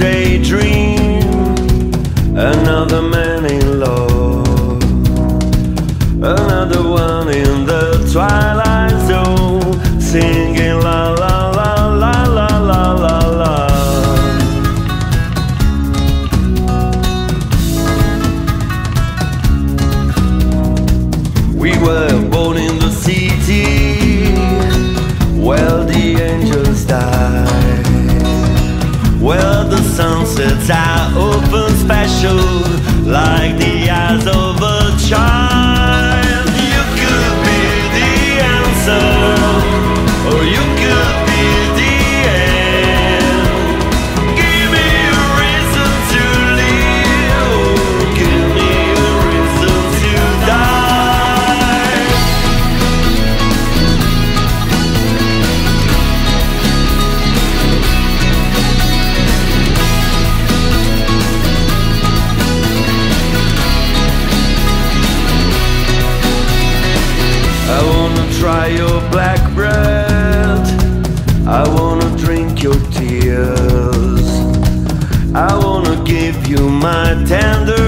daydream. Another man in love. Another one in the twilight. eyes are open special? Like the eyes of a child? my tender